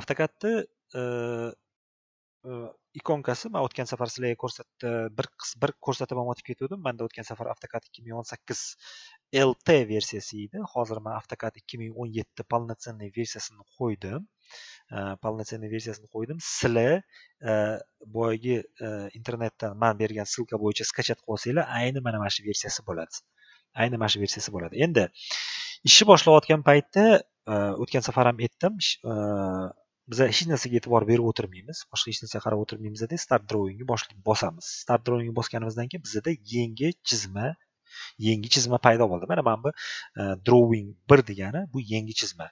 avtokatni e, e, ikonkasi. Man o'tgan safar sizlarga ko'rsatdi bir bir ko'rsatib ham o'tib ketgandim manda o'tgan safar avtokad ikki ming o'n sakkiz lt versiyasi edi. Hozir man avtokad ikki ming o'n yetti полноценный versiyasini qo'ydim. E, полноценный versiyasini qo'ydim. Sizlar boyagi internetdan man bergan ссылка bo'yicha skachat qilib olsanglar ayni mana mana shu versiyasi bo'ladi. Ayni mana shu versiyasi bo'ladi. Endi ishni boshlayotgan paytda o'tgan safar ham aytdim. Biza hech narsaga e'tibor berib o'tirmaymiz. Boshqa hech narsaga qarab o'tirmaymizda start drawingni bosamiz. Start drawingni bosganimizdan keyin bizada yangi chizma yangi chizma paydo bo'ldi. Mana mana bu e, drawing bir degani bu yangi chizma.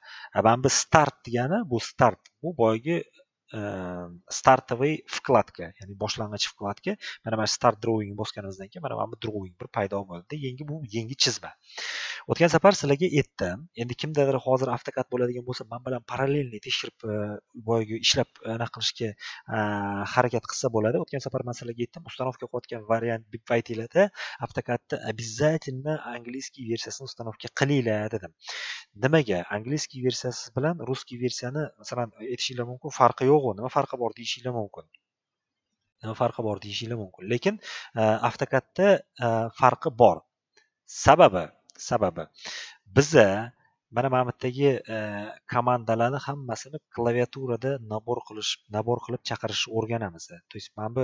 Mana bu start degani bu start. Bu boyagi startovый vkladka ya'ni boshlang'ich vkladka mana mana start drawing bosganimizdan keyin mana mana bu drawing bir paydo bo'ldi yangi bu yangi chizma o'tgan safar sizlarga aytdim endi kimdadir hozir avtokad bo'ladigan bo'lsa man bilan parallelniy tekshirib boyagi ishlab anaqa qilishga harakat qilsa bo'ladi o'tgan safar man sizlarga aytdim установка qilayotgan variant paytinglarda avtokadni обязательно английский versiyasini установка qilinglar dedim nimaga angliskiy versiyasi bilan rусский versiyani masalan aytishinglar mumkin farqi yo'q nima farqi bor deyishinglar mumkin. Nima farqi bor deyishinglar mumkin. Lekin e, avtokadda e, farqi bor. Sababi sababi. Biza mana mana bu yerdagi e, komandalarni hammasini klaviaturada nabor qilish nabor qilib chaqirishni o'rganamiz. То есть mana bu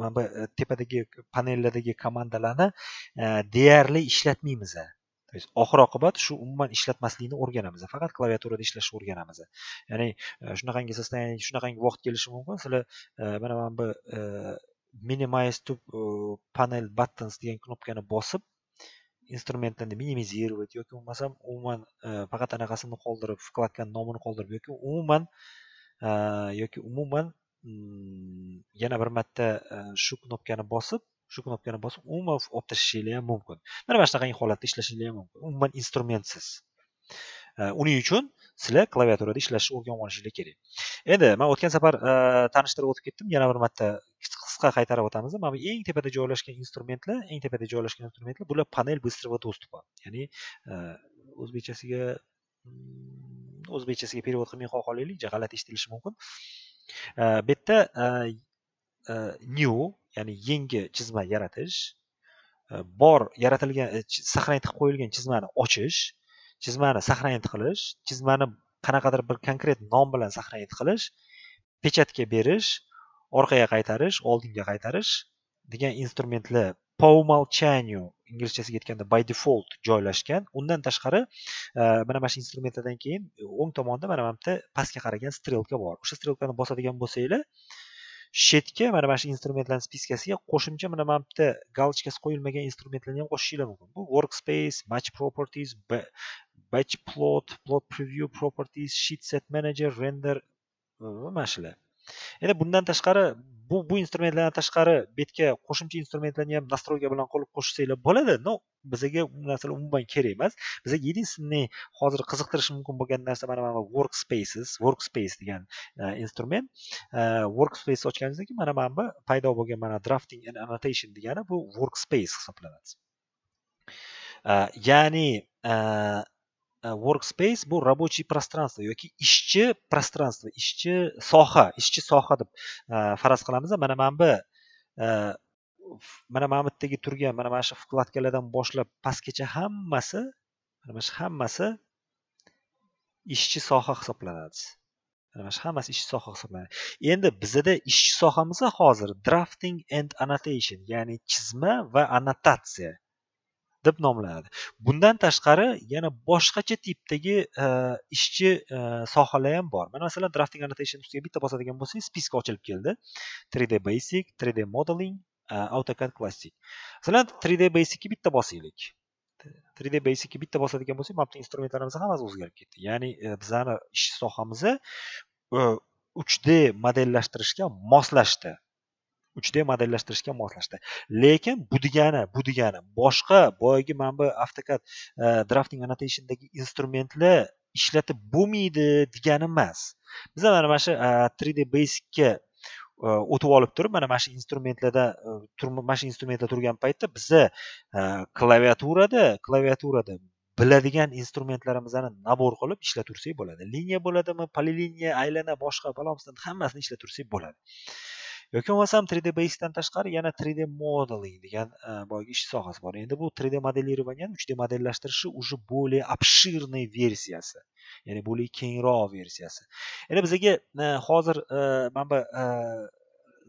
mana bu tepadagi panellardagi komandalarni deyarli ishlatmaymiz. То есть oxir oqibat shu umuman ishlatmaslikni o'rganamiz faqat klaviaturada ishlashni o'rganamiz. Ya'ni e, shunaqangi состояние shunaqangi vaqt kelishi mumkin. Sizlar e, mana mana bu e, minimize to panel buttons degan knopkani bosib instrumentlarni minimizировать yoki bo'lmasam umuman faqat anaqasini qoldirib vkladkani nomini qoldirib yoki umuman yoki umuman mm, yana bir marta shu knopkani bosib shu knopkani bosib umuman olib tashlashinglar ham mumkin. Mana mana shunaqangi holatda ishlashinglar ham mumkin. Umuman instrumentsiz. Э, uning uchun sizlar klaviaturada ishlashni o'rganib olishinglar kerak. Endi man o'tgan safar э, tanishtirib o'tib ketdim. Yana bir marta qisqa qaytarib o'tamiz. Mana bu eng tepada joylashgan instrumentlar eng tepada joylashgan instrumentlar bular panel быстрого доступа ya'ni э, o'zbekchasiga mm, o'zbekchasiga перевод qilmay qo'ya qolaylik g'alati eshitilishi mumkin. Bu yerda E, new ya'ni yangi chizma yaratish e, bor yaratilgan e, сохранить qilib qo'yilgan chizmani ochish chizmani сохранить qilish chizmani qanaqadir bir konkret nom bilan сохранить qilish pechatga berish orqaga qaytarish oldinga qaytarish degan instrumentlar по умолчанию inglizchasiga aytganda by default joylashgan. Undan tashqari mana mana shu instrumentlardan keyin o'ng tomonda mana mana bu yerda pastga qaragan strelka bor. O'sha strelkani bosadigan bo'lsanglar shetga mana mana shu instrumentlarni spiskasiga qo'shimcha mana mana bitta galochkasi qo'yilmagan instrumentlarni ham qo'shishinglar mumkin. Bu workspace match properties batch plot plot preview properties sheet set manager render mana shular. Endi bundan tashqari bu bu instrumentlardan tashqari betga qo'shimcha instrumentlarni ham настройка bilan qilib qo'shsanglar bo'ladi. Но bizaga bu narsalar umuman kerak emas. Bizaga единственный hozir qiziqtirishi mumkin bo'lgan narsa mana mana workspaces workspace degan e, instrument. E, workspace ochganingizdan keyin mana mana bu paydo bo'lgan mana drafting and annotation degani bu workspace hisoblanadi. E, ya'ni workspace bu рабочий пространство yoki ishchi пространство ishchi soha ishchi soha deb faraz qilamiz mana mana bu mana mana bu yerdagi turgan mana mana shu vkladkalardan boshlab pastgacha hammasi mana mana shu hammasi ishchi soha hisoblanadi mana shu hammasi ishchi soha hisoblanadi endi bizada ishchi sohamiz hozir drafting and annotation ya'ni chizma va annotatsiya deb nomlanadi. Bundan tashqari yana boshqacha tipdagi e, ishchi e, sohalar ham bor. Mana masalan drafting annotation ustiga bitta bosadigan bo'lsangiz spiska ochilib keldi. 3d basic 3d modeling e, autocad classic. Masalan 3d basicga bitta bosaylik. 3d basicga bitta bosadigan bo'lsak mana bu instrumentlarimiz hammasi o'zgarib ketdi. Ya'ni bizani ish sohamiz 3d modellashtirishga moslashdi. 3D modellashtirishga moslashdi. Lekin bu degani bu degani boshqa boyagi mana bu avtokad e, drafting annotationdagi instrumentlar ishlatib bo'lmaydi degani emas. Biz mana mana shu e, 3d basicga e, o'tib olib turib mana mana shu instrumentlarda mana shu instrumentlar turgan paytda biza klaviaturada klaviaturada biladigan instrumentlarimizni nabor qilib ishlatursak bo'ladi. Liniya bo'ladimi poliliniya aylana boshqa palon hammasini ishlatursak bo'ladi. Yoki bo'lmasam 3d basedan tashqari yana 3d modeling degan e, boyagi ish sohasi bor. Endi bu 3d modelирование 3d modellashtirishi уже более обширный versiyasi ya'ni более kengroq versiyasi. Endi bizga e, hozir e, mana bu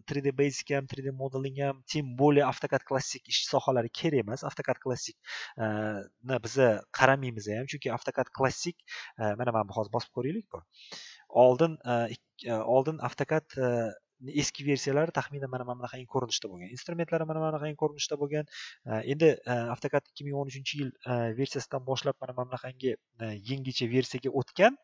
3D Basic ham 3D modeling ham тем более AutoCAD klassik ish sohalari kerak emas. AutoCAD klassik ni biza qaramaymiz ham chunki AutoCAD klassik mana mana bu hozir bosib ko'raylik bu oldin oldin AutoCAD eski versiyalari taxminan mana mana bunaqangi ko'rinishda bo'lgan instrumentlari mana mana bunaqangi ko'rinishda bo'lgan. Э, endi э, avtokat ikki ming o'n uchinchi yil э, versiyasidan boshlab mana mana bunaqangi yangicha versiyaga o'tgan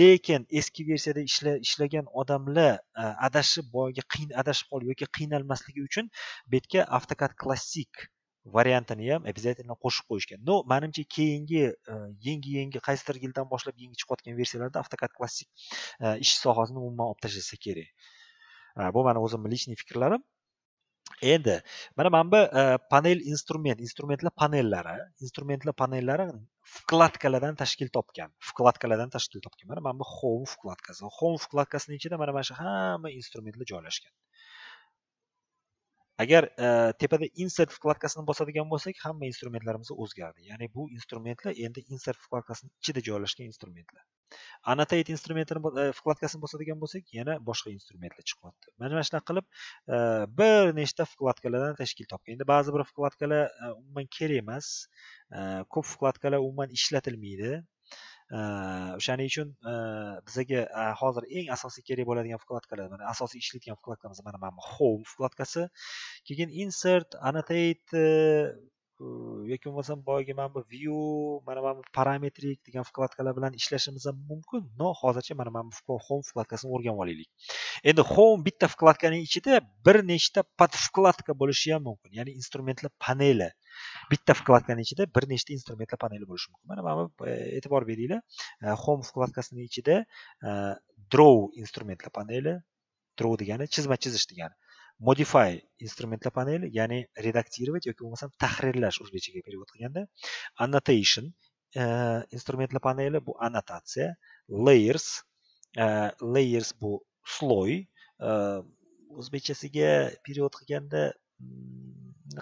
lekin eski versiyada ishlagan odamlar adashib boyagi qiyin adashib qolib yoki qiynalmasligi uchun bu yerga avtokat klassik variantini ham обязательно qo'shib qo'yishgan. Но manimcha keyingi yangi yangi qaysidir yildan boshlab yangi chiqayotgan versiyalarda avtokat klassik ish sohasini umuman olib tashlasa kerak. Bu mani o'zimni личный fikrlarim endi mana mana bu panel instrument instrumentlar panellari instrumentlar panellari vkladkalardan tashkil topgan vkladkalardan tashkil topgan mana mana bu home vkladkasi home vkladkasini ichida mana mana shu hamma instrumentlar joylashgan agar e, tepada insert vkladkasini bosadigan bo'lsak hamma instrumentlarimiz o'zgardi. Ya'ni bu instrumentlar endi insert vkladkasini ichida joylashgan instrumentlar. Annotate instrumentini e, vkladkasini bosadigan bo'lsak yana boshqa instrumentlar chiqyapti. Mana shunaqa qilib e, bir nechta vkladkalardan tashkil topgan. Endi ba'zi bir vkladkalar umuman kerak emas. Ko'p vkladkalar umuman ishlatilmaydi. Э, o'shaning uchun э, bizaga э, hozir eng asosiy kerak bo'ladigan vkladkalar mana asosiy ishlaydigan vkladkamiz mana mana home vkladkasi keyin insert annotate yoki bo'lmasam boyagi mana bu view mana mana bu parametrik degan vkladkalar bilan ishlashimiz ham mumkin. Но hozircha mana mana bu home vkladkasini o'rganib olaylik. Endi home bitta vkladkaning ichida bir nechta podvkladka bo'lishi ham mumkin ya'ni instrumentlar paneli. Bitta vkladkaning ichida bir nechta instrumentlar paneli bo'lishi mumkin. Mana mana bu e, e'tibor beringlar e, home vkladkasini ichida e, draw instrumentlar paneli. Draw degani chizma chizish degani. Modify instrumentlar paneli ya'ni redaktировать yoki bo'lmasam tahrirlash o'zbekchaga перевод qilganda annotation instrumentlar paneli bu annotatsiya layers layers bu sloy o'zbekchasiga перевод qilganda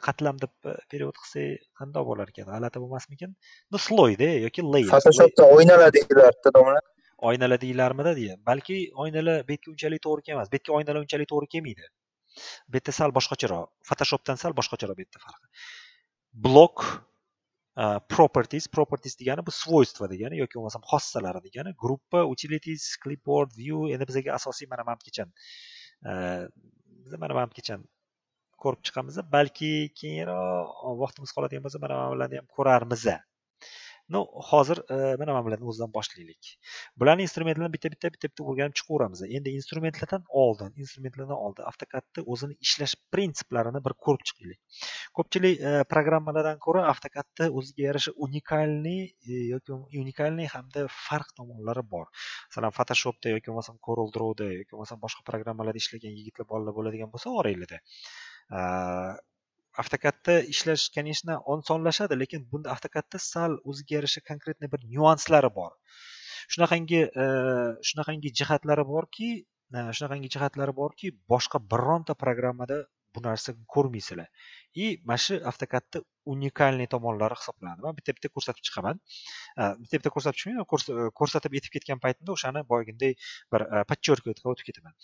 qatlam deb перевод qilsak qandoq bo'lar ekan g'alati bo'lmasmikin ну sloyda yoki layer photoshopda oynalar deyilardi domla. Oynalar deyilarmidi balki oynalar bu yerga unchalik to'g'ri kelmas bu yerga oynalar unchalik to'g'ri kelmaydi bu yerda sal boshqacharoq photoshopdan sal boshqacharoq bu yerda farqi blok e, properties properties degani bu свойства degani yoki bo'lmasam xossalari degani gruppa utilities clipboard view endi bizga asosiy mana e, mana kechan biz mana mana kechan ko'rib chiqamiz balki keyinroq vaqtimiz qoladigan bo'lsa mana mana bularni ham ko'rarmiz ну hozir e, mana mana bularni o'zidan boshlaylik. Bularni instrumentlarni bitta bitta bitta bitta o'rganib chiqaveramiz. Endi instrumentlardan oldin instrumentlardan oldin avtokadni o'zini ishlash prinsiplarini bir ko'rib chiqaylik. Ko'pchilik e, programmalardan ko'ra avtokadni o'ziga yarasha unikalniy e, yoki unikalniy hamda farq tomonlari bor. Masalan photoshopda yoki bo'lmasam corel drawda yoki bo'lmasam boshqa programmalarda ishlagan yigitlar bolalar bo'ladigan bo'lsa oranglarda. E, avtokadda ishlash конечно osonlashadi lekin bunda avtokadda sal o'ziga yarasha konkretniy bir nyuanslari bor. Shunaqangi e, shunaqangi jihatlari borki e, shunaqangi jihatlari borki boshqa bironta programmada bu narsani ko'rmaysizlar и mana shu avtokadni unikalniy tomonlari hisoblanadi. Man bitta bitta ko'rsatib chiqaman. Э, bitta bitta ko'rsatib chiqmayman e, ko'rsatib yetib ketgan paytimda o'shani boyagiday bir e, подчеркивать qilib o'tib ketaman.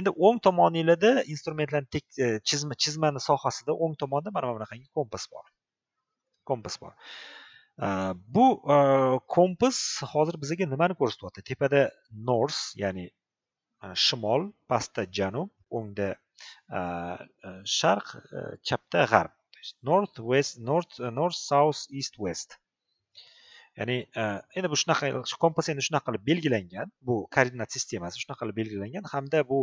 Endi o'ng tomoninglarda instrumentlarni tek e, chizma chizmani sohasida o'ng tomonda mana bunaqangi kompas bor. Kompas bor. Э, bu kompas hozir bizga nimani ko'rsatyapti tepada north ya'ni shimol pastda janub o'ngda uh, uh, sharq uh, chapda g'arb. North west north north south east west. Ya'ni endi bu shunaqa kompas endi shunaqa qilib belgilangan bu koordinat sistemasi shunaqa qilib belgilangan hamda bu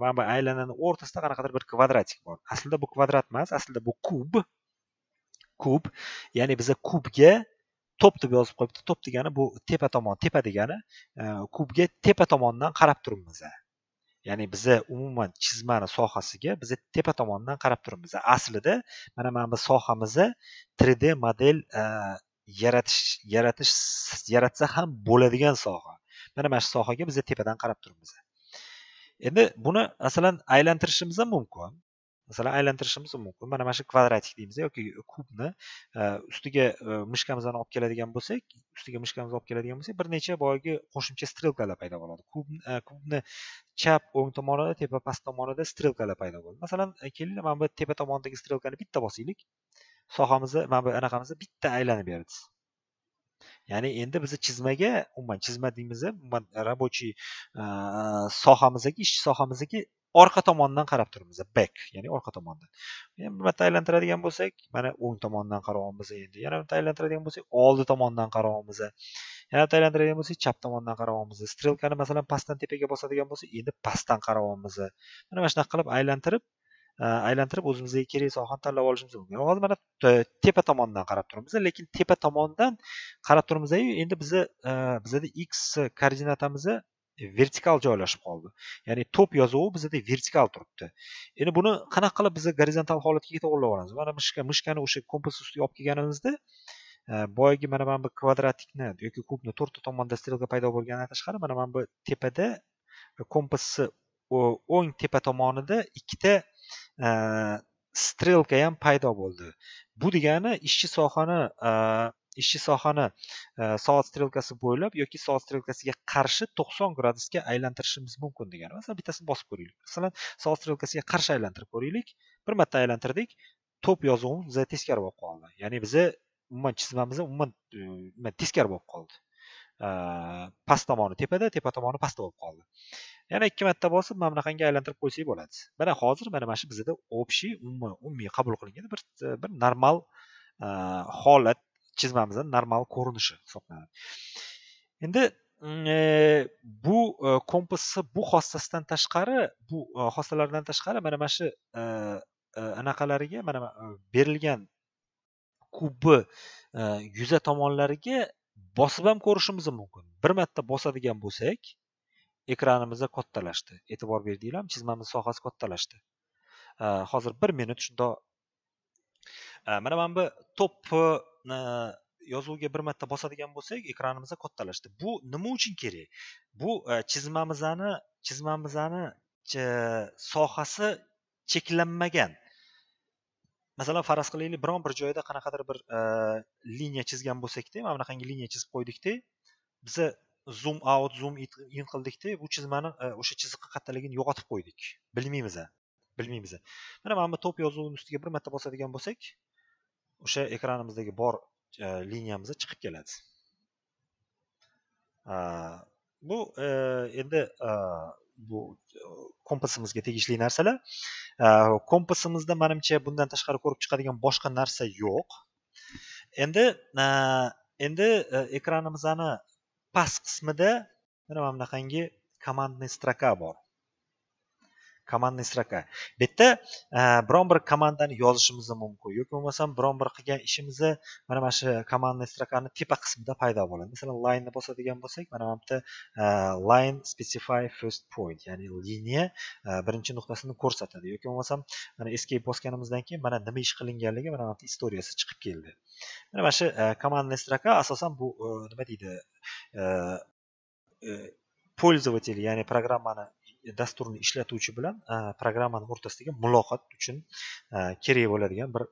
mana bu aylanani o'rtasida qanaqadir bir kvadratik bor. Aslida bu kvadrat emas aslida bu kub kub ya'ni biza kubga to'p deb yozib qo'yibdi. To'p degani bu tepa tomon tepa degani kubga tepa tomondan qarab turibmiz ya'ni biza umuman chizmani sohasiga biza tepa tomondan qarab turibmiz aslida mana mana bu sohamizni 3d model e, yaratish yaratish yaratsa ham bo'ladigan soha. Mana mana shu sohaga biz tepadan qarab turibmiz endi buni masalan aylantirishimiz ham mumkin. Masalan aylantirishimiz mumkin mana mana shu kvadratik deymiz yoki kubni ustiga e, mishkamizni olib keladigan bo'lsak ustiga mishkamizni olib keladigan bo'lsak bir necha boyagi qo'shimcha strelkalar paydo bo'ladi. Kubni kubni e, chap o'ng tomonida tepa past tomonida strelkalar paydo bo'ladi. Masalan e, kelinglar mana bu tepa tomondagi strelkani bitta bosaylik sohamizni mana bu anaqamizni bitta aylanib berdi ya'ni endi bizni chizmaga umuman chizma deymiz umuman рабочий sohamizga ishchi sohamizga orqa tomondan qarab turibmiz back ya'ni orqa tomondan. Yana bir marta aylantiradigan bo'lsak mana o'ng tomondan qarayapmiz endi. Yana bir marta aylantiradigan bo'lsak oldi tomondan qarayapmiz yana bitta aylantiradigan bo'lsak chap tomondan qarayapmiz strelkani masalan pastdan tepaga bosadigan bo'lsak endi pastdan qarayapmiz mana mana shunaqa qilib aylantirib e, aylantirib o'zimizga kerak sohani tanlab olishimiz mumkin. Hozir mana e, tepa tomondan qarab turibmiz lekin tepa tomondan qarab turibmizu endi bizni e, bizada x koordinatamiz vertikal joylashib qoldi. Ya'ni to'p yozuvi bizada vertikal turibdi. Endi buni qanaqa qilib biz gorizontal holatga to'g'irlab olamiz? Mana mishka mishkani o'sha kompas ustiga olib kelganimizda e, boyagi mana mana bu kvadratikni yoki kubni to'rtta tomonda strelka paydo bo'lganidan tashqari mana mana bu tepada e, kompasni o'ng tepa tomonida ikkita e, strelka ham paydo bo'ldi. Bu degani ishchi sohani ishchi sohani e, soat strelkasi bo'ylab yoki soat strelkasiga qarshi to'qson gradusga aylantirishimiz mumkin degani. Masalan bittasini bosib ko'raylik. Masalan soat strelkasiga qarshi aylantirib ko'raylik. Bir marta aylantirdik to'p yozuvimiz bizda teskari bo'lib qoldi. Ya'ni biza umuman chizmamiz umuman e, nima teskari bo'lib qoldi. E, past tomoni tepada tepa tomoni pastda bo'lib qoldi. Yana ikki marta bosib mana bunaqangi aylantirib qo'ysak bo'ladi. Mana hozir mana mana shu bizada общий umumiy qabul qilingan bir bir normal holat chizmamizni normal ko'rinishi hisoblanadi endi e, bu e, kompasni bu xossasidan tashqari bu e, xossalardan tashqari mana mana shu anaqalariga mana berilgan kubni yuza tomonlariga bosib ham ko'rishimiz mumkin bir marta bosadigan bo'lsak ekranimizda kattalashdi e'tibor berdinglarmi chizmamiz sohasi kattalashdi hozir bir minut shundoq mana mana bu to'pni yozuvga bir marta bosadigan bo'lsak ekranimizda kattalashdi. Bu nima uchun kerak? Bu e, chizmamizni chizmamizni e, sohasi cheklanmagan. Masalan faraz qilaylik biron bir joyda qanaqadir bir e, liniya chizgan bo'lsakda mana bunaqangi liniya chizib qo'ydikda biza zoom out zoom in qildikda bu chizmani o'sha chiziqqa kattaligini yo'qotib qo'ydik. Bilmaymiz bilmaymiz mana mana bu to'p yozuvini ustiga bir marta bosadigan bo'lsak o'sha ekranimizdagi bor e, chiqib keladi. E, bu e, endi e, bu e, kompasimizga tegishli narsalar. E, kompasimizda manimcha bundan tashqari ko'rib chiqadigan boshqa narsa yo'q. Endi endi ekranimizni past qismida mana mana bunaqangi komandniy stroka bor. Komandniy строка bu yerda e, biron bir komandani yozishimiz mumkin. Yoki bo'lmasam biron bir qilgan ishimizni mana mana shu komandniy strokani tepa qismida paydo bo'ladi. Masalan lineni bosadigan bo'lsak mana bu yerda e, line specify first point ya'ni liniya e, birinchi nuqtasini ko'rsatadi. Yoki bo'lmasam mana escape bosganimizdan keyin mana nima ish qilinganligi mana bu yerda istoriyasi chiqib keldi. Mana mana shu komandniy stroka asosan bu nima deydi пользователь ya'ni programmani dasturni ishlatuvchi bilan programmani o'rtasidagi muloqot uchun kerak bo'ladigan bir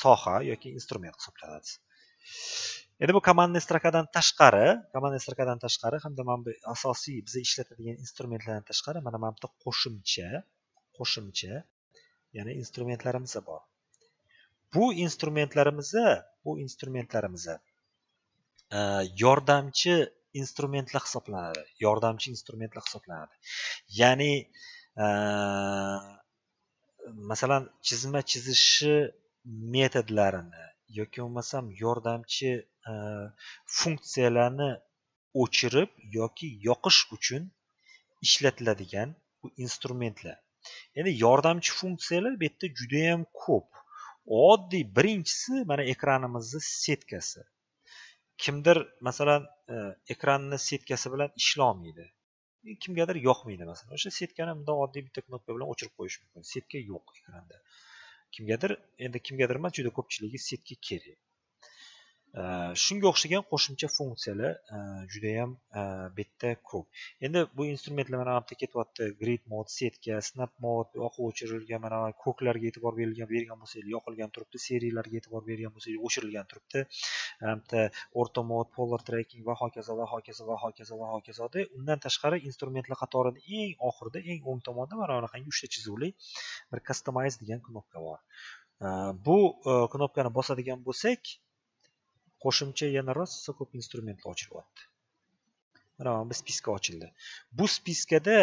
soha yoki instrument hisoblanadi. Endi bu komandniy strokadan tashqari komandniy strokadan tashqari hamda mana bu asosiy biza ishlatadigan instrumentlardan tashqari mana mana bitta qo'shimcha qo'shimcha ya'ni instrumentlarimiz bor. Bu instrumentlarimiz bu instrumentlarimiz yordamchi instrumentlar hisoblanadi yordamchi instrumentlar hisoblanadi. Ya'ni e, masalan chizma chizishi metodlarini yoki bo'lmasam yordamchi e, funksiyalarni o'chirib yoki yoqish uchun ishlatiladigan bu instrumentlar. Endi yordamchi funksiyalar bu yerda judayam ko'p. Oddiy birinchisi mana ekranimizni setkasi. Kimdir masalan ekranni setkasi bilan ishlolmaydi kimgadir yoqmaydi masalan o'sha setkani bundoq oddiy bitta knopka bilan o'chirib qo'yish mumkin setka yo'q ekranda kimgadir endi kimgadir emas juda ko'pchiligi setka kerak shunga o'xshagan qo'shimcha funksiyalar e, judayam e, bu yerda ko'p. Endi bu instrumentlar mana bu yerda ketyapti. Grid mod setka snap mod yoqib o'chirilgan mana ko'klarga e'tibor berilgan bergan bo'lsak yoqilgan turibdi. Seriyalarga e'tibor bergan bo'lsak o'chirilgan turibdi. Bitta o'rta mod polar tracking va hokazo va hokazo va hokazo va hokazoda undan tashqari instrumentlar qatorida eng oxirida eng o'ng tomonda mana bunaqangi uchta chizuvli bir customize degan knopka bor. E, bu knopkani bosadigan bo'lsak qo'shimcha yana rosa ko'p instrumentlar ochilyapti mana bu spiska ochildi. Bu spiskada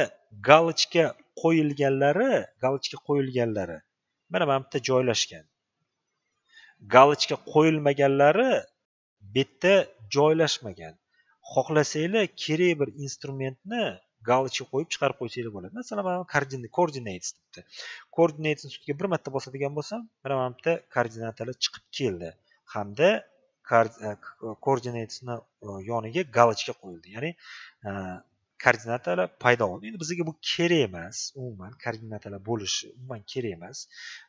galochka qo'yilganlari galochka qo'yilganlari mana mana bu yerda joylashgan. Galochka qo'yilmaganlari bu yerda joylashmagan. Xohlasanglar kerak bir instrumentni galochka qo'yib chiqarib qo'ysanglar bo'ladi. Masalan mana coordinates debdi. Coordinates ustiga bir marta bosadigan bo'lsam mana mana bu yerda koordinatalar chiqib keldi. Hamda koordinatesni e, e, e, yoniga galochka qo'yildi. Ya'ni koordinatalar paydo bo'ldi. Endi bizga bu kerak emas umuman. Koordinatalar bo'lishi umuman kerak emas.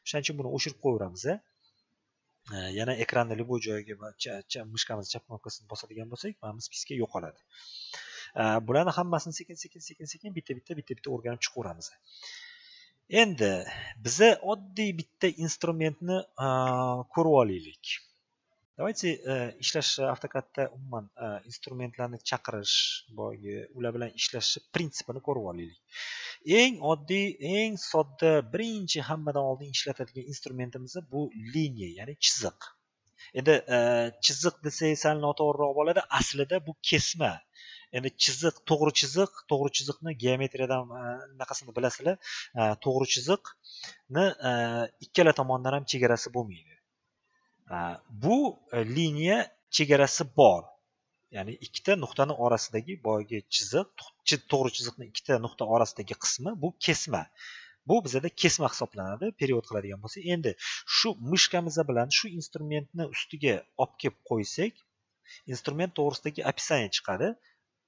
O'shaning uchun buni o'chirib qo'yaveramiz yana ekranni любой joyiga mishkamizni chap knopkasini bosadigan bo'lsak mana bu spiska yo'qoladi bularni hammasini sekin sekin sekin sekin bitta bitta bitta bitta o'rganib chiqaveramiz endi biza oddiy bitta instrumentni ko'rib olaylik. Давайте э, ishlash avtokadda umuman э, instrumentlarni chaqirish boyagi ular bilan ishlash prinsipini ko'rib olaylik. Eng oddiy eng sodda birinchi hammadan oldin ishlatadigan instrumentimiz bu liniya ya'ni chiziq. Endi e, chiziq desak sal noto'g'riroq bo'ladi. Aslida bu kesma. Endi chiziq to'g'ri chiziq to'g'ri chiziqni geometriyadan e, anaqasini bilasizlar e, to'g'ri chiziqni ikkala tomondan ham chegarasi bo'lmaydi. E, bu e, liniya chegarasi bor. Ya'ni ikkita nuqtani orasidagi boyagi chiziq to'g'ri chiziqni ikkita nuqta orasidagi qismi bu kesma. Bu bizada kesma hisoblanadi period qiladigan bo'lsak endi shu mishkamiza bilan shu instrumentni ustiga olib kelib qo'ysak instrument to'g'risidagi описание chiqadi.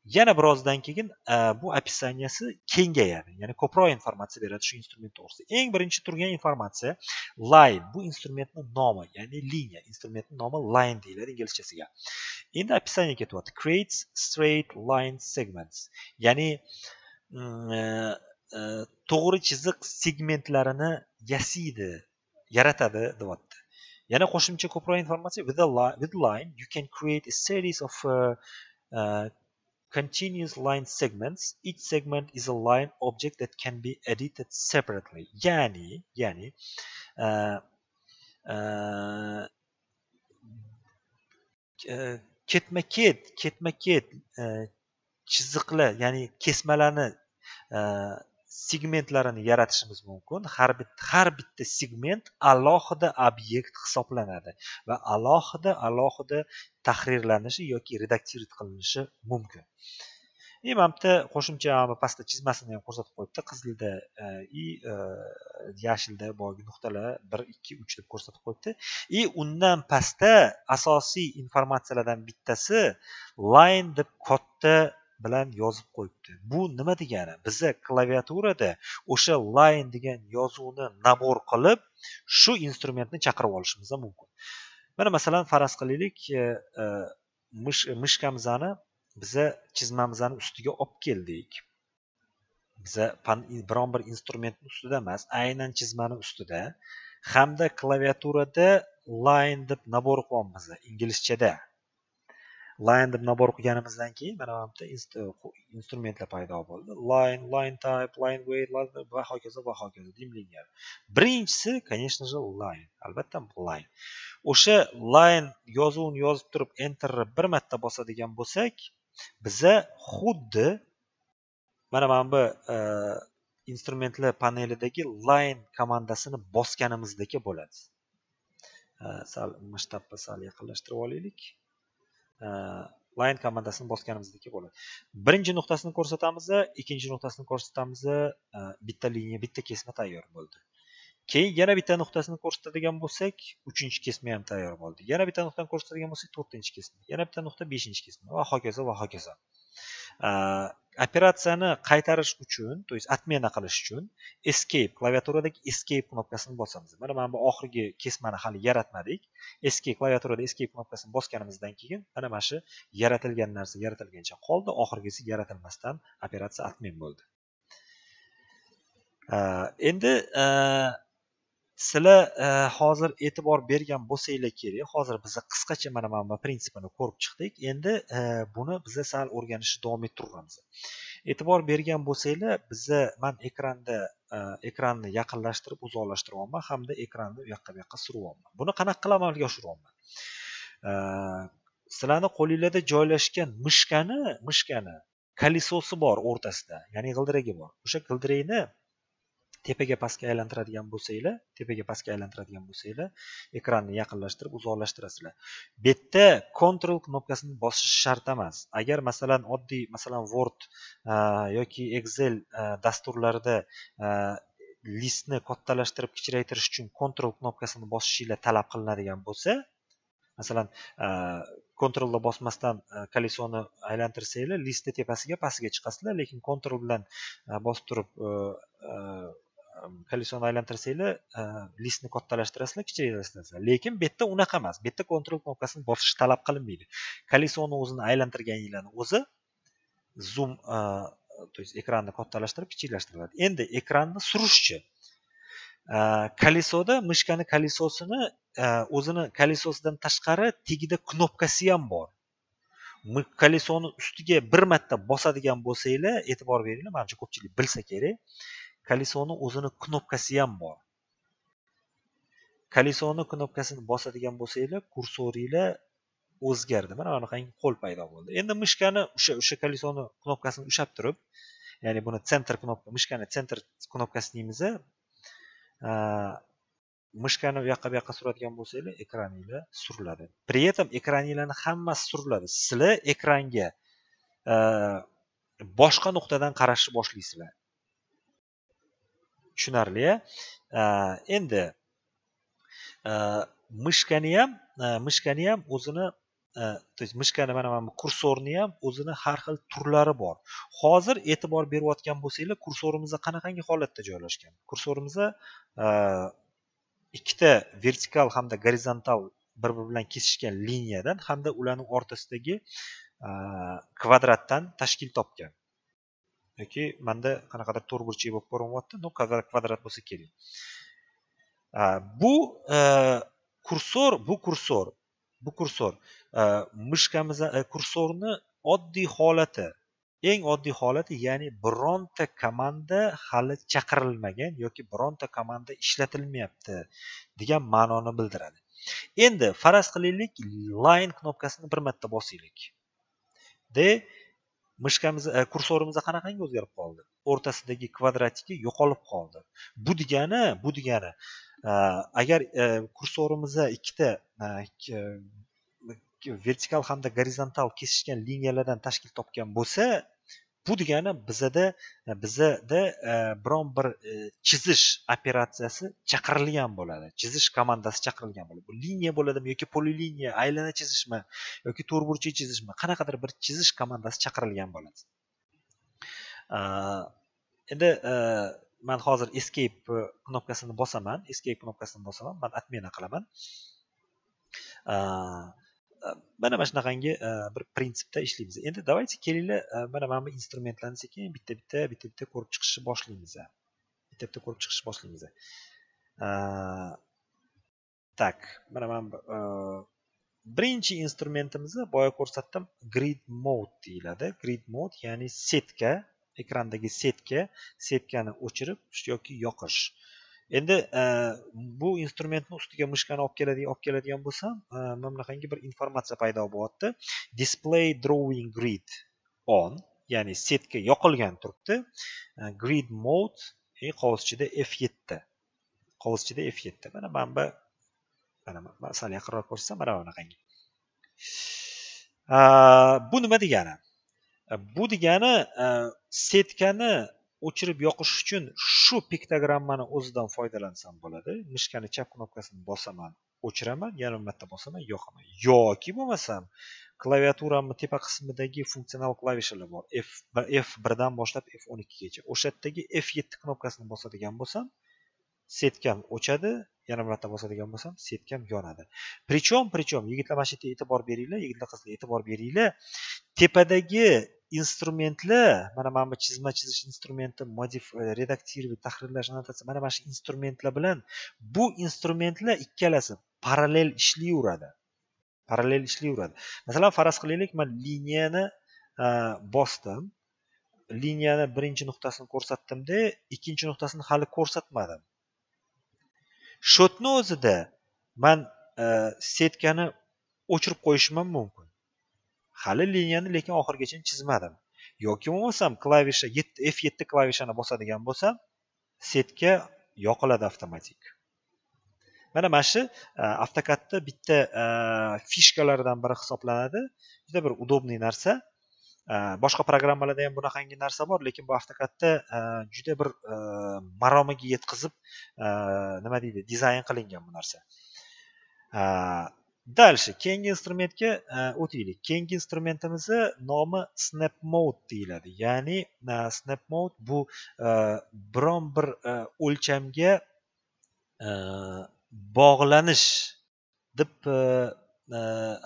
Yana birozdan keyin e, bu описанияsi kengayadi. Ya'ni ko'proq informatsiya beradi shu instrument to'g'risida. Eng birinchi turgan informatsiya line. Bu instrumentni nomi ya'ni liniya instrumentni nomi line deyiladi inglizchasiga. Endi описание ketyapti. Creates straight line segments. Ya'ni mm, e, e, to'g'ri chiziq segmentlarini yasaydi yaratadi deyapti. Yana qo'shimcha ko'proq informatsiya with a line, with line you can create a series of uh, uh, continuous line segments. Each segment is a line object that can be edited separately. Yani yani uh, uh, uh ketma ket ketma ket uh, chiziqlar ya'ni kesmalarni uh, segmentlarini yaratishimiz mumkin. Har bitta har bitta segment alohida obyekt hisoblanadi va alohida alohida tahrirlanishi yoki redaktsiya qilinishi mumkin. И mana bitta qo'shimcha pastda chizmasini ham ko'rsatib qo'yibdi. Qizilda e, и e, yashilda boyagi nuqtalar bir ikki uch deb ko'rsatib qo'yibdi. И undan pastda asosiy informatsiyalardan bittasi line deb katta bilan yozib qo'yibdi. Bu nima degani? Biza klaviaturada o'sha line degan yozuvni nabor qilib shu instrumentni chaqirib olishimiz mumkin. Mana masalan faraz qilaylik e, e, mishkamizani biza chizmamizni ustiga olib keldik. Biza biron bir instrumentni ustida emas aynan chizmani ustida hamda klaviaturada line deb nabor qilyapmiz inglizchada. Line deb nabor qilganimizdan keyin mana bu bitta instrumentlar paydo bo'ldi. Line line type line weight va hokazo va hokazo dimlinglar birinchisi конечно же line. Albatta line. O'sha line yozuvini yozib turib enterni bir marta bosadigan bo'lsak biza xuddi mana mana bu e, instrumentlar panelidagi line komandasini bosganimizdek bo'ladi. E, sal masshtabni sal yaqinlashtirib olaylik. Э, line komandasini bosganimizdagi bo'ladi. Birinchi nuqtasini ko'rsatamiz ikkinchi nuqtasini ko'rsatamiz e, bitta liniya bitta kesma tayyor bo'ldi. Keyin yana bitta nuqtasini ko'rsatadigan bo'lsak uchinchi kesma ham tayyor bo'ldi. Yana bitta nuqtani ko'rsatadigan bo'lsak to'rtinchi kesma. Yana bitta nuqta beshinchi kesma. Va hokazo va hokazo. E, operatsiyani qaytarish uchun то есть отмена qilish uchun escape klaviaturadagi escape knopkasini bosamiz. Mana mana bu oxirgi kesmani hali yaratmadik. Escape klaviaturada escape knopkasini bosganimizdan keyin mana mana shu yaratilgan narsa yaratilgancha qoldi. Oxirgisi yaratilmasdan operatsiya отмен bo'ldi. Endi sizlar e, hozir e'tibor bergan bo'lsanglar kerak. Hozir biz qisqacha mana mana bu prinsipini ko'rib chiqdik. Endi e, buni biza sal o'rganishni davom ettiramiz. E'tibor bergan bo'lsanglar biza man ekranda e, ekranni yaqinlashtirib uzoqlashtiryapman hamda ekranni u yoqqa bu yoqqa suryapman. Buni qanaqa qilib amalga oshiryapman sizlarni qo'linglarda joylashgan mishkani mishkani kolesosi bor o'rtasida ya'ni g'ildiragi bor. O'sha g'ildirakni tepaga pastga aylantiradigan bo'lsanglar tepaga pastga aylantiradigan bo'lsanglar ekranni yaqinlashtirib uzoqlashtirasizlar. Bu yerda control knopkasini bosish shart emas. Agar masalan oddiy masalan word e, yoki excel e, dasturlarida e, listni kattalashtirib kichraytirish uchun control knopkasini bosishinglar talab qilinadigan bo'lsa masalan kontrolni bosmasdan kolesoni aylantirsanglar listni tepasiga pastiga chiqasizlar lekin kontrol bilan bosib turib kolesoni aylantirsanglar listni kattalashtirasizlar kichraytirasizlar lekin bu yerda unaqa emas. Bu yerda kontrol knopkasini bosish talab qilinmaydi. Kolesoni o'zini aylantirganinglarni o'zi zoom e, то есть ekranni kattalashtirib kichiklashtiriladi endi ekranni surishchi e, kolesoda mishkani kolesosini e, o'zini kolesosidan tashqari tagida knopkasi ham bor. Kolesoni ustiga bir marta bosadigan bo'lsanglar e'tibor beringlar manimcha ko'pchilik bilsa kerak. Kalisoni o'zini knopkasi ham bor. Kalisoni knopkasini bosadigan bo'lsanglar kursoringlar o'zgardi. Mana anaqangi qo'l paydo bo'ldi. Endi mishkani o'sha o'sha kalisoni knopkasini ushlab turib ya'ni buni sentr knopka mishkani sentr knopkasi deymiz e, mishkani u yoqqa bu yoqqa suradigan bo'lsanglar ekraninglar suriladi. При этом ekraninglarni hammasi suriladi. Sizlar ekranga e, boshqa nuqtadan qarashni boshlaysizlar. Tushunarli. Э, endi э, mishkani ham э, mishkani ham o'zini то есть mishkani mana mana bu kursorni ham o'zini har xil turlari bor. Hozir e'tibor berayotgan bo'lsanglar kursorimiz qanaqangi holatda joylashgan? Kursorimiz e, ikkita vertikal hamda gorizontal bir biri bilan kesishgan liniyadan hamda ularni o'rtasidagi e, kvadratdan tashkil topgan. Yoki manda qanaqadir to'rtburchak bo'lib ko'rinyapti ну kvadrat bo'lsa kerak. Bu e, kursor bu kursor bu kursor e, mishkamiz e, kursorni oddiy holati eng oddiy holati ya'ni bironta komanda hali chaqirilmagan yoki bironta komanda ishlatilmayapti degan ma'noni bildiradi. Endi faraz qilaylik line knopkasini bir marta bosaylik. De mishkamiz e, kursorimiz qanaqangi o'zgarib qoldi? O'rtasidagi kvadratiki yo'qolib qoldi. Bu degani bu degani e, agar e, ikkita e, e, vertikal hamda gorizontal kesishgan liniyalardan tashkil topgan bo'lsa bu degani bizada e, bizada e, biron bir e, chizish operatsiyasi chaqirilgan bo'ladi. Chizish komandasi chaqirilgan bo'ladi. Bu liniya bo'ladimi yoki poliliniya aylana chizishmi yoki to'rtburchak chizishmi? Qanaqadir bir chizish komandasi chaqirilgan bo'ladi. Endi man hozir escape knopkasini bosaman. Escape knopkasini bosaman. Man отмена qilaman. Mana mana shunaqangi e, bir prinsipda ishlaymiz. Endi давайте kelinglar e, mana mana bu instrumentlarni sekin bitta bitta bitta bitta ko'rib chiqishni boshlaymiz. Bitta bitta ko'rib chiqishni boshlaymiz. E, tak mana mana birinchi instrumentimiz boya ko'rsatdim. Grid mode deyiladi. Grid mode ya'ni setka ekrandagi setka setkani o'chirib yoki yoqish. Endi e, bu instrumentni ustiga mishkani olib keladigan olib keladigan bo'lsam e, mana bunaqangi bir informatsiya paydo bo'lyapti. Display drawing grid on ya'ni setka yoqilgan turibdi. E, grid mode qog'oz ichida f yetti. Qog'oz ichida f yetti. Mana mana bu mana sal yaqinroq ko'rsatsam mana bunaqangi. Bu nima degani? Bu degani setkani o'chirib yoqish uchun shu piktogrammani o'zidan foydalansam bo'ladi. Mishkani chap knopkasini bosaman o'chiraman yana bir marta bosaman yoqaman. Yoki bo'lmasam klaviaturamni tepa qismidagi funksional klavishalar bor. F f birdan boshlab f o'n ikkigacha o'sha yerdagi f yetti knopkasini bosadigan bo'lsam setkam o'chadi yana bir marta bosadigan bo'lsam setkam yonadi. Причем причем yigitlar mana shu yerga e'tibor beringlar yigitlar qizlar e'tibor beringlar. Tepadagi instrumentlar mana mana bu chizma chizish instrumenti modif e, redaktировать tahrirlash annotatsiya mana mana shu instrumentlar bilan bu instrumentlar ikkalasi parallel ishlayveradi. Parallel ishlayveradi. Masalan faraz qilaylik man liniyani e, bosdim. Liniyani birinchi nuqtasini ko'rsatdimda ikkinchi nuqtasini hali ko'rsatmadim. Shotni o'zida man e, setkani o'chirib qo'yishim ham mumkin. Hali liniyani lekin oxirigacha chizmadim. Yoki bo'lmasam klavisha f yetti klavishani bosadigan bo'lsam setga yoqiladi avtomatik. Mana mana shu e, avtokadni bitta e, fishkalaridan biri hisoblanadi. Juda bir удобный narsa. E, boshqa programmalarda ham bunaqangi narsa bor lekin bu avtokadda juda bir maromiga yetkazib nima deydi dizayn qilingan bu narsa. Дальше. Keyingi instrumentga э, o'taylik. Keyingi instrumentimizni nomi snap mode deyiladi. Ya'ni э, snap mode bu э, biron bir o'lchamga bog'lanish deb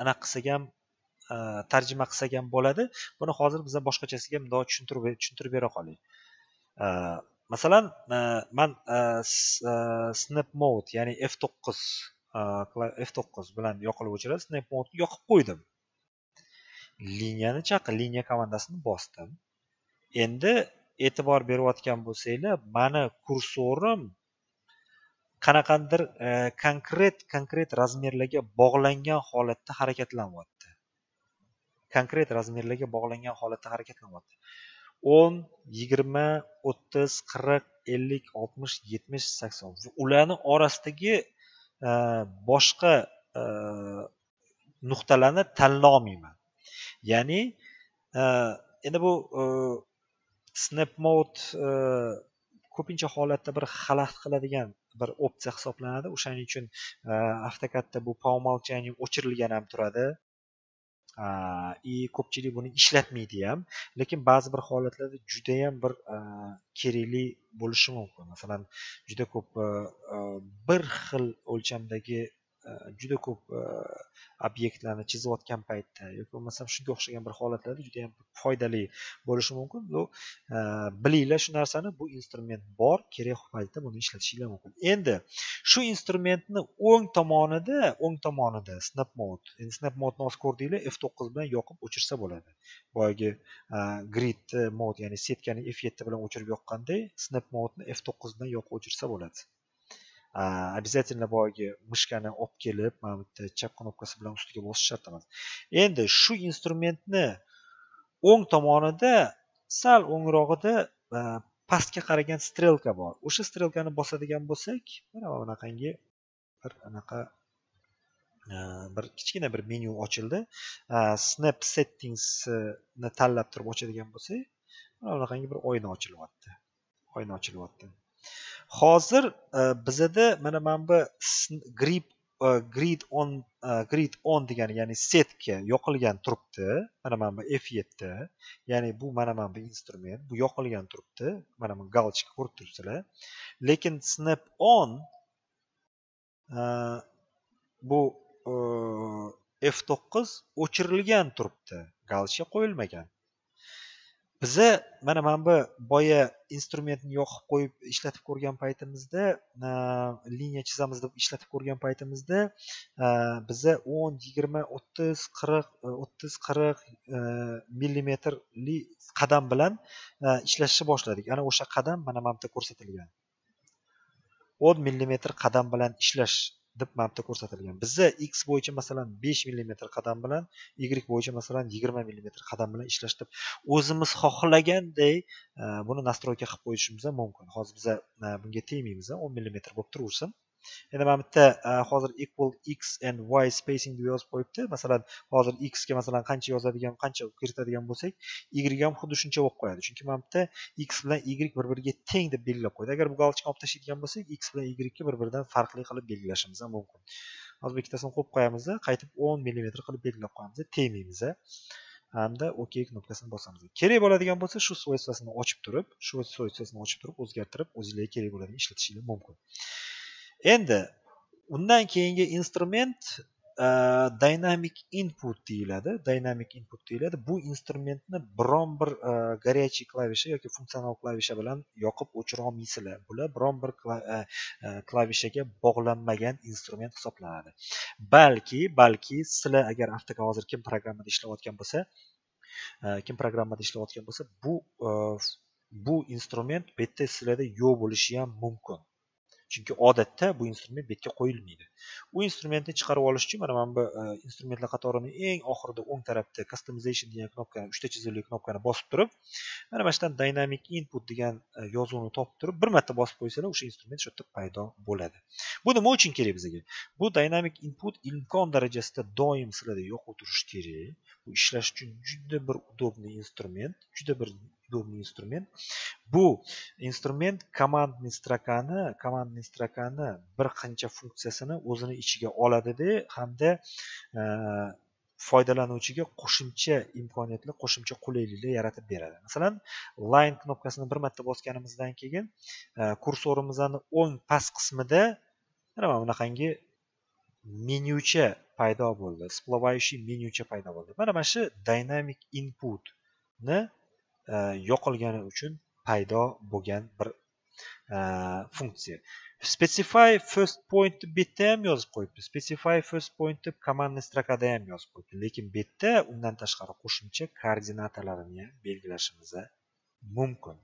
anaqa qilsak ham tarjima qilsak ham bo'ladi. Buni hozir biz boshqachasiga bundoq tushuntirib tushuntirib bera qoling. Masalan man snap mode ya'ni F9 Э, f9 bilan yoqilib o'chiradi snap modni yoqib qo'ydim. Liniyani chaqir liniya komandasini bosdim. Endi e'tibor berayotgan bo'lsanglar mani kursorim qanaqandir e, konkret konkret razmerlarga bog'langan holatda harakatlanyapti konkret razmerlarga bog'langan holatda harakatlanyapti o'n yigirma o'ttiz qirq ellik oltmish yetmish sakson. Ularni orasidagi boshqa nuqtalarni tanlolmayman ya'ni endi bu snap mode ko'pincha holatda bir xalaqit qiladigan bir opsiya hisoblanadi o'shaning uchun avtokadda bu по умолчанию o'chirilgan ham turadi и ko'pchilik buni ishlatmaydi ham lekin ba'zi bir holatlarda judayam bir kerakli bo'lishi mumkin. Masalan juda ko'p bir xil o'lchamdagi Э, juda ko'p э, obyektlarni chizayotgan paytda yoki bo'lmasam shunga o'xshagan bir holatlarda juda yam foydali bo'lishi mumkin. Bu e, bilinglar shu narsani bu instrument bor kerak paytda buni ishlatishinglar mumkin. Endi shu instrumentni o'ng tomonida o'ng tomonida snap mode endi snap modni hozir ko'rdinglar f to'qqiz bilan yoqib o'chirsa bo'ladi. Boyagi e, grid mod ya'ni setkani f yetti bilan o'chirib yoqqanday snap modni f to'qqiz bilan yoqib o'chirsa bo'ladi. Обязательно boyagi mishkani olib kelib mana bu yerda chap knopkasi bilan ustiga bosish shart emas endi shu instrumentni o'ng tomonida sal o'ngrog'ida pastga qaragan strelka bor o'sha strelkani bosadigan bo'lsak mana bunaqangi bir anaqa bir kichkina bir menyu ochildi snap settingsni tanlab turib ochadigan bo'lsak mana bunaqangi bir oyna ochilyapti oyna ochilyapti hozir e, bizada mana mana bu grip e, grid on e, grid on degani ya'ni setka yoqilgan turibdi. Mana mana bu f yetti ya'ni bu mana mana bu instrument bu yoqilgan turibdi. Mana bu galochka ko'rib turibsizlar lekin snap on bu f to'qqiz o'chirilgan turibdi. Galochka qo'yilmagan. Biza mana mana bu boya instrumentni yoqib qo'yib ishlatib ko'rgan paytimizda liniya chizamiz deb ishlatib ko'rgan paytimizda e, biza o'n yigirma o'ttiz qirq e, o'ttiz qirq e, millimetrli qadam bilan ishlashni boshladik. Ana o'sha qadam mana mana bu yerda ko'rsatilgan. O'n millimetr qadam bilan ishlash deb mana bu ko'rsatilgan. Bizda x bo'yicha masalan besh millimetr qadam bilan y bo'yicha masalan yigirma millimetr qadam bilan ishlash deb o'zimiz xohlaganday e, buni настройка qilib qo'yishimiz mumkin. Hozir biza e, bunga tegmaymiz o'n millimetr bo'lib turaversin endi mana bu yerda e, hozir equal x and y spacing deb yozib qo'yibdi. Masalan hozir x ga masalan qancha yozadigan qancha kiritadigan bo'lsak y ham xuddi shuncha bo'lib qo'yadi. Chunki mana bu yerda x bilan y bir biriga teng deb belgilab qo'ydi. Agar bu галочканы olib tashlaydigan bo'lsak x bilan y ga bir biridan farqli qilib belgilashimiz ham mumkin. Hozir bu ikkitasini qo'yib qo'yamiz qaytib o'n millimetr qilib belgilab qo'yamiz tegmaymiz hamda ok knopkasini bosamiz. Kerak bo'ladigan bo'lsa shu свойствосini ochib turib shu свойствосini ochib turib o'zgartirib o'zinglarga kerak bo'ladigan ishlatishingiz mumkin. Endi undan keyingi instrument e, dynamic input deyiladi dynamic input deyiladi. Bu instrumentni biron bir e, горячий klavisha yoki funksional klavisha bilan yoqib o'chira olmaysizlar bular biron bir e, klavishaga bog'lanmagan instrument hisoblanadi. Balki balki sizlar agar avtoka hozir kim programmada ishlayotgan bo'lsa kim programmada ishlayotgan bo'lsa bu bu instrument bu yerda sizlarda yo'q bo'lishi ham mumkin. Chunki odatda bu instrument betga qo'yilmaydi. U instrumentni chiqarib olish uchun mana mana bu e, instrumentlar qatorini eng oxirida o'ng tarafda customization degan knopkani uchta chizigli knopkani bosib turib mana mana shu yerdan dynamic input degan e, yozuvni topib turib bir marta bosib qo'ysanglar o'sha instrument shu yerda paydo bo'ladi. Bu nima uchun kerak bizga? Bu dynamic input imkon darajasida doim sizlarda yoqib turishi kerak. Bu ishlash uchun juda bir удобный instrument juda bir удобный instrument bu instrument komandniy strakani, komandniy strakani bir qancha funksiyasini o'zini ichiga oladida hamda e, foydalanuvchiga qo'shimcha imkoniyatlar qo'shimcha qulayliklar yaratib beradi. Masalan line knopkasini bir marta bosganimizdan keyin э, e, kursorimizni o'ng past qismida mana bunaqangi menyucha paydo bo'ldi всплывающий menyucha paydo bo'ldi. Mana mana shu dynamic inputni e, E, yo'qolgani uchun paydo bo'lgan bir e, funksiya. Specify first point bu ham yozib qo'yibdi. Specify first point deb komandniy strokada ham yozib qo'yibdi. Lekin betta undan tashqari qo'shimcha koordinatalarini ham belgilashimiz mumkin.